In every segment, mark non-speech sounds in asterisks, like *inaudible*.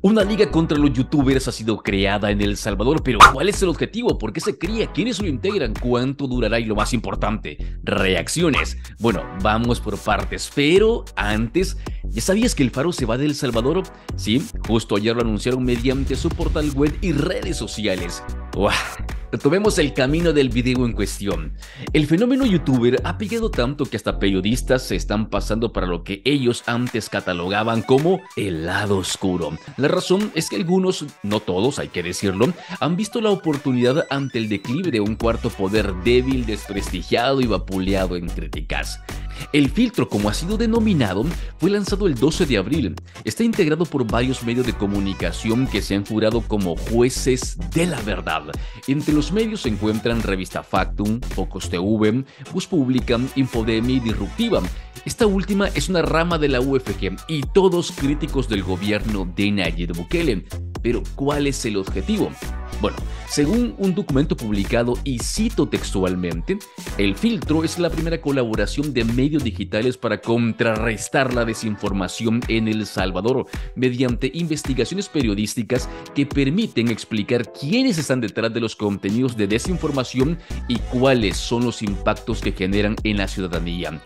Una liga contra los youtubers ha sido creada en El Salvador, pero ¿cuál es el objetivo? ¿Por qué se cría? ¿Quiénes lo integran? ¿Cuánto durará? Y lo más importante, reacciones. Bueno, vamos por partes, pero antes, ¿ya sabías que el Faro se va de El Salvador? Sí, justo ayer lo anunciaron mediante su portal web y redes sociales. ¡Wow! Retomemos el camino del video en cuestión. El fenómeno youtuber ha pegado tanto que hasta periodistas se están pasando para lo que ellos antes catalogaban como el lado oscuro. La razón es que algunos, no todos hay que decirlo, han visto la oportunidad ante el declive de un cuarto poder débil, desprestigiado y vapuleado en críticas. El filtro, como ha sido denominado, fue lanzado el 12 de abril. Está integrado por varios medios de comunicación que se han jurado como jueces de la verdad. Entre los medios se encuentran Revista Factum, Focus TV, Bus Pública, Infodemi y Disruptiva. Esta última es una rama de la UFG y todos críticos del gobierno de Nayib Bukele. Pero, ¿cuál es el objetivo? Bueno, según un documento publicado y cito textualmente, el filtro es la primera colaboración de medios digitales para contrarrestar la desinformación en El Salvador mediante investigaciones periodísticas que permiten explicar quiénes están detrás de los contenidos de desinformación y cuáles son los impactos que generan en la ciudadanía.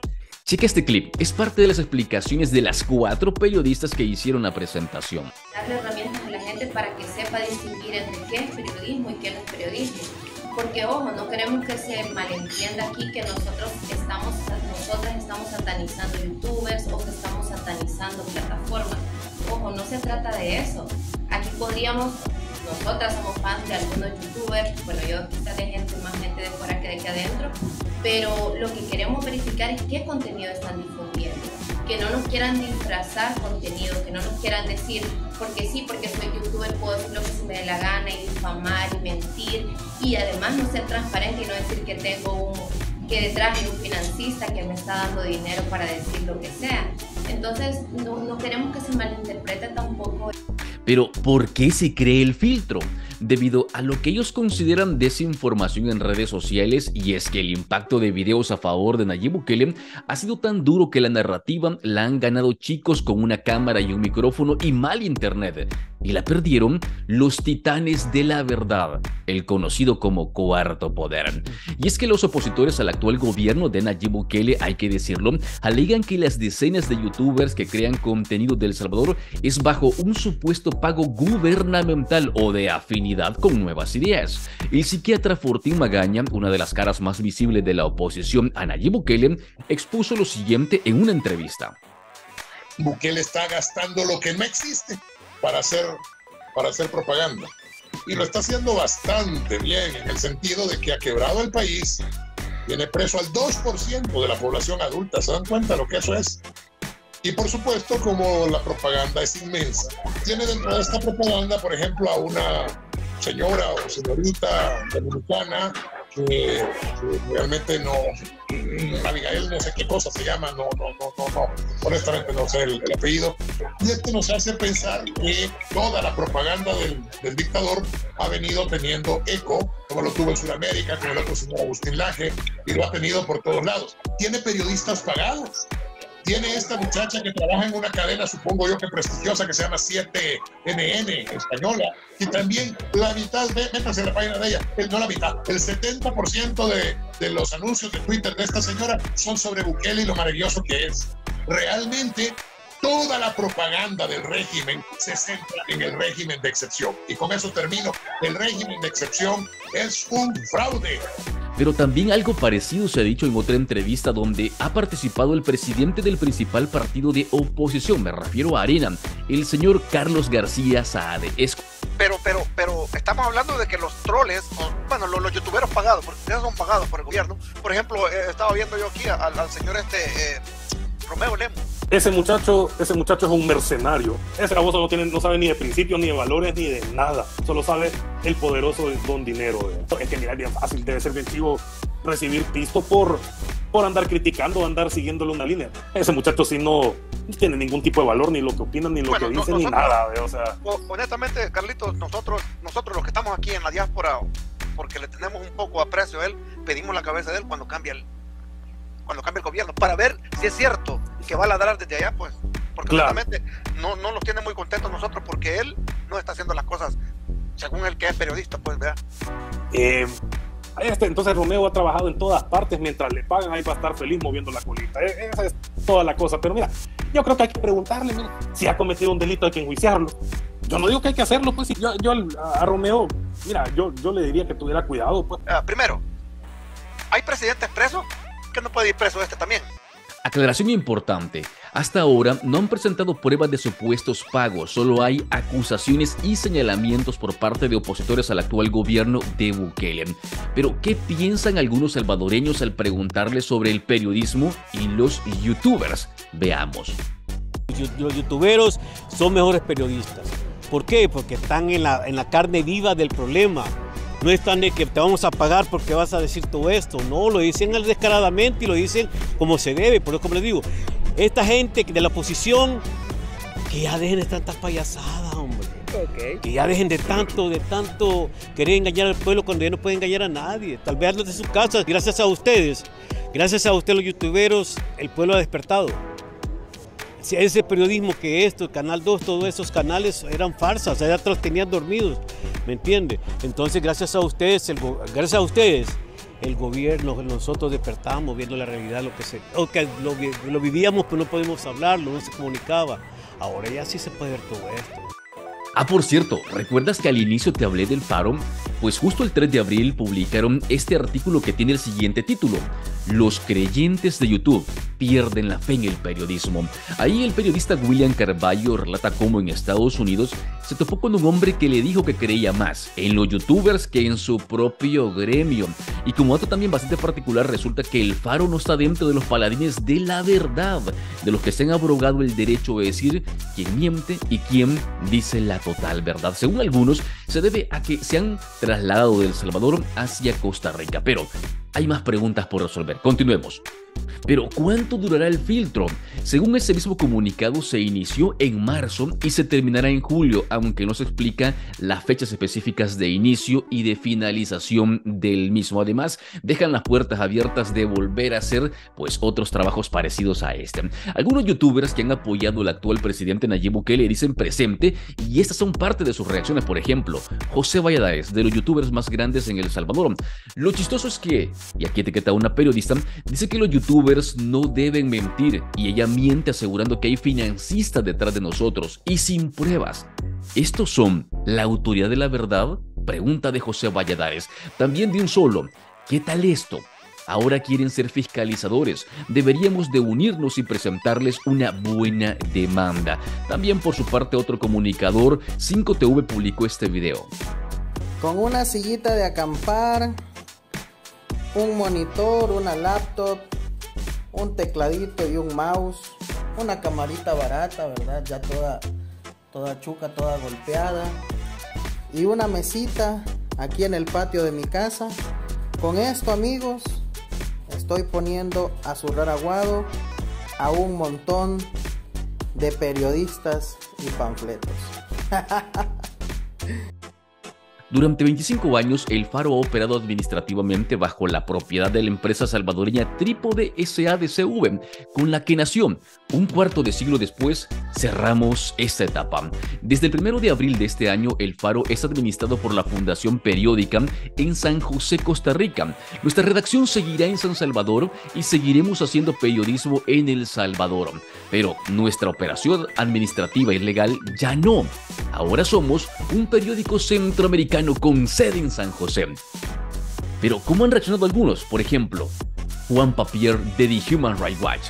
Checa este clip, es parte de las explicaciones de las cuatro periodistas que hicieron la presentación. Darle herramientas a la gente para que sepa distinguir entre qué es periodismo y qué no es periodismo. Porque ojo, no queremos que se malentienda aquí que nosotros estamos, nosotras estamos satanizando youtubers o que estamos satanizando plataformas. Ojo, no se trata de eso. Aquí podríamos nosotras somos fans de algunos youtubers, bueno, yo quizás de gente, más gente de fuera que de aquí adentro, pero lo que queremos verificar es qué contenido están difundiendo. Que no nos quieran disfrazar contenido, que no nos quieran decir, porque sí, porque soy youtuber, puedo decir lo que se me dé la gana y difamar y mentir, y además no ser transparente y no decir que tengo un, que detrás hay un financista que me está dando dinero para decir lo que sea. Entonces, no, no queremos que se malinterprete tampoco. Pero, ¿por qué se cree el filtro? Debido a lo que ellos consideran desinformación en redes sociales y es que el impacto de videos a favor de Nayib Bukele ha sido tan duro que la narrativa la han ganado chicos con una cámara y un micrófono y mal internet y la perdieron los titanes de la verdad, el conocido como cuarto poder. Y es que los opositores al actual gobierno de Nayib Bukele, hay que decirlo, alegan que las decenas de youtubers que crean contenido del Salvador es bajo un supuesto pago gubernamental o de afinidad con nuevas ideas. El psiquiatra Fortín Magaña, una de las caras más visibles de la oposición a Nayib Bukele, expuso lo siguiente en una entrevista. Bukele está gastando lo que no existe para hacer, para hacer propaganda. Y lo está haciendo bastante bien en el sentido de que ha quebrado el país, tiene preso al 2% de la población adulta. ¿Se dan cuenta lo que eso es? Y por supuesto, como la propaganda es inmensa, tiene dentro de esta propaganda, por ejemplo, a una señora o señorita dominicana que, realmente no, Abigail no sé qué cosa se llama, no, no, no, no, no, honestamente no sé el, apellido. Y esto nos hace pensar que toda la propaganda del, del, dictador ha venido teniendo eco, como lo tuvo en Sudamérica, como lo tuvo el Agustín Laje, y lo ha tenido por todos lados. Tiene periodistas pagados tiene esta muchacha que trabaja en una cadena, supongo yo que prestigiosa, que se llama 7NN española, y también la mitad, métase en la página de ella, no la mitad, el 70% de, de los anuncios de Twitter de esta señora son sobre Bukele y lo maravilloso que es. Realmente toda la propaganda del régimen se centra en el régimen de excepción. Y con eso termino. El régimen de excepción es un fraude. Pero también algo parecido se ha dicho en otra entrevista donde ha participado el presidente del principal partido de oposición, me refiero a Arena, el señor Carlos García Saade. Es... Pero, pero, pero estamos hablando de que los troles, bueno, los, youtuberos pagados, porque ya son pagados por el gobierno. Por ejemplo, eh, estaba viendo yo aquí al, al señor este eh, Romeo Lemos ese muchacho, ese muchacho es un mercenario. Ese baboso no, tiene, no sabe ni de principios, ni de valores, ni de nada. Solo sabe el poderoso don dinero. Es que mira, es bien fácil, debe ser bien chivo recibir pisto por, por andar criticando, andar siguiéndole una línea. Ese muchacho sí no, tiene ningún tipo de valor, ni lo que opina, ni lo que dice, ni nada. O sea. Honestamente, Carlitos, nosotros, nosotros los que estamos aquí en la diáspora, porque le tenemos un poco aprecio a él, pedimos la cabeza de él cuando cambia el cuando cambie el gobierno, para ver si es cierto que va a ladrar desde allá, pues. Porque claramente no, no los tiene muy contentos nosotros porque él no está haciendo las cosas según el que es periodista, pues vea. Eh, este, entonces Romeo ha trabajado en todas partes mientras le pagan, ahí va a estar feliz moviendo la colita. E, esa es toda la cosa. Pero mira, yo creo que hay que preguntarle, si ha cometido un delito hay que enjuiciarlo. Yo no digo que hay que hacerlo, pues yo, yo a Romeo, mira, yo, yo le diría que tuviera cuidado. Pues. Ah, primero, ¿hay presidentes presos? Que no puede ir preso este también. Aclaración importante. Hasta ahora no han presentado pruebas de supuestos pagos, solo hay acusaciones y señalamientos por parte de opositores al actual gobierno de Bukele. Pero, ¿qué piensan algunos salvadoreños al preguntarles sobre el periodismo y los youtubers? Veamos. Los youtuberos son mejores periodistas. ¿Por qué? Porque están en la, en la carne viva del problema no están de que te vamos a pagar porque vas a decir todo esto. No, lo dicen descaradamente y lo dicen como se debe. Por eso, como les digo, esta gente de la oposición, que ya dejen de tantas payasadas, hombre. Que ya dejen de tanto, de tanto querer engañar al pueblo cuando ya no pueden engañar a nadie. Tal vez desde sus casas, gracias a ustedes, gracias a ustedes los youtuberos, el pueblo ha despertado ese periodismo que esto, Canal 2, todos esos canales eran farsas, ya los tenían dormidos, ¿me entiende? Entonces, gracias a ustedes, el, gracias a ustedes, el gobierno, nosotros despertamos viendo la realidad, lo que se, lo, lo vivíamos, pero no podemos hablarlo, no se comunicaba. Ahora ya sí se puede ver todo esto. Ah, por cierto, ¿recuerdas que al inicio te hablé del Faro? Pues justo el 3 de abril publicaron este artículo que tiene el siguiente título. Los creyentes de YouTube pierden la fe en el periodismo. Ahí el periodista William Carballo relata cómo en Estados Unidos se topó con un hombre que le dijo que creía más en los youtubers que en su propio gremio. Y como dato también bastante particular, resulta que el faro no está dentro de los paladines de la verdad, de los que se han abrogado el derecho de decir quién miente y quién dice la total verdad. Según algunos, se debe a que se han trasladado de El Salvador hacia Costa Rica. Pero hay más preguntas por resolver. Continuemos. Pero ¿cuánto durará el filtro? Según ese mismo comunicado se inició en marzo y se terminará en julio, aunque no se explica las fechas específicas de inicio y de finalización del mismo. Además, dejan las puertas abiertas de volver a hacer pues otros trabajos parecidos a este. Algunos youtubers que han apoyado al actual presidente Nayib Bukele dicen presente y estas son parte de sus reacciones. Por ejemplo, José Valladares, de los youtubers más grandes en El Salvador. Lo chistoso es que, y aquí etiqueta una periodista, dice que los youtubers no deben mentir y ella miente asegurando que hay financistas detrás de nosotros y sin pruebas. ¿Estos son la autoridad de la verdad? Pregunta de José Valladares. También de un solo. ¿Qué tal esto? Ahora quieren ser fiscalizadores. Deberíamos de unirnos y presentarles una buena demanda. También por su parte otro comunicador, 5TV publicó este video. Con una sillita de acampar, un monitor, una laptop, un tecladito y un mouse, una camarita barata, ¿verdad? Ya toda, toda chuca, toda golpeada. Y una mesita aquí en el patio de mi casa. Con esto, amigos, estoy poniendo a zurrar aguado a un montón de periodistas y panfletos. *laughs* Durante 25 años, el Faro ha operado administrativamente bajo la propiedad de la empresa salvadoreña Trípode SADCV, con la que nació. Un cuarto de siglo después, cerramos esta etapa. Desde el 1 de abril de este año, el Faro es administrado por la Fundación Periódica en San José, Costa Rica. Nuestra redacción seguirá en San Salvador y seguiremos haciendo periodismo en El Salvador. Pero nuestra operación administrativa y legal ya no. Ahora somos un periódico centroamericano con sede en San José. Pero ¿cómo han reaccionado algunos? Por ejemplo, Juan Papier de The Human Rights Watch.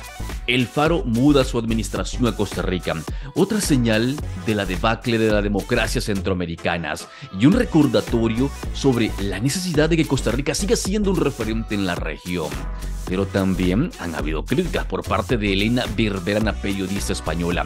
El Faro muda su administración a Costa Rica, otra señal de la debacle de la democracia centroamericanas y un recordatorio sobre la necesidad de que Costa Rica siga siendo un referente en la región. Pero también han habido críticas por parte de Elena Berberana, periodista española,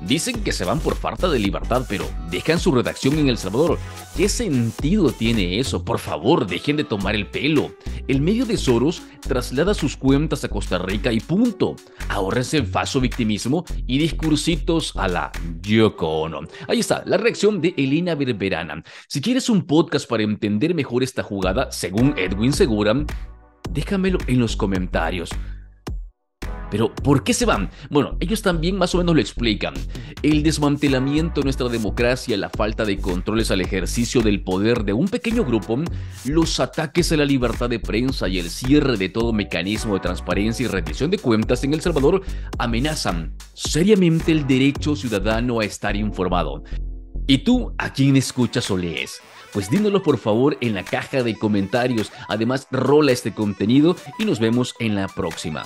Dicen que se van por falta de libertad, pero dejan su redacción en El Salvador. ¿Qué sentido tiene eso? Por favor, dejen de tomar el pelo. El medio de Soros traslada sus cuentas a Costa Rica y punto. Ahórrense el falso victimismo y discursitos a la Yoko Ono. Ahí está, la reacción de Elena Berberana. Si quieres un podcast para entender mejor esta jugada, según Edwin Segura, déjamelo en los comentarios. Pero ¿por qué se van? Bueno, ellos también más o menos lo explican. El desmantelamiento de nuestra democracia, la falta de controles al ejercicio del poder de un pequeño grupo, los ataques a la libertad de prensa y el cierre de todo mecanismo de transparencia y rendición de cuentas en El Salvador amenazan seriamente el derecho ciudadano a estar informado. ¿Y tú a quién escuchas o lees? Pues dínoslo por favor en la caja de comentarios. Además, rola este contenido y nos vemos en la próxima.